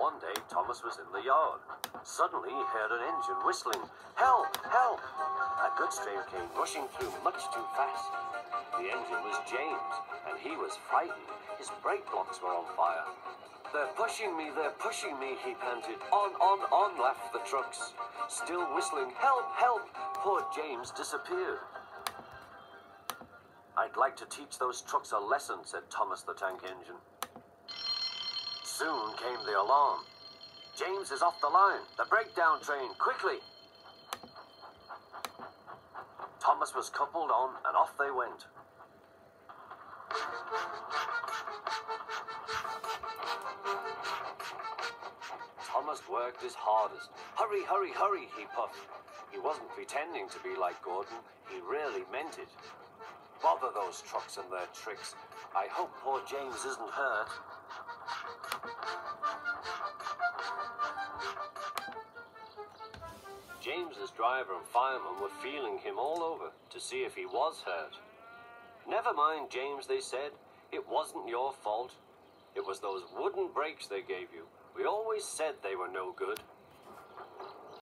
One day, Thomas was in the yard. Suddenly, he heard an engine whistling. Help! Help! A goods train came rushing through much too fast. The engine was James, and he was frightened. His brake blocks were on fire. They're pushing me, they're pushing me, he panted. On, on, on laughed the trucks. Still whistling, help, help! Poor James disappeared. I'd like to teach those trucks a lesson, said Thomas the Tank Engine. Soon came the alarm. James is off the line. The breakdown train, quickly! Thomas was coupled on, and off they went. Thomas worked his hardest. Hurry, hurry, hurry, he puffed. He wasn't pretending to be like Gordon. He really meant it. Bother those trucks and their tricks. I hope poor James isn't hurt. James's driver and fireman were feeling him all over to see if he was hurt. Never mind, James, they said. It wasn't your fault. It was those wooden brakes they gave you. We always said they were no good.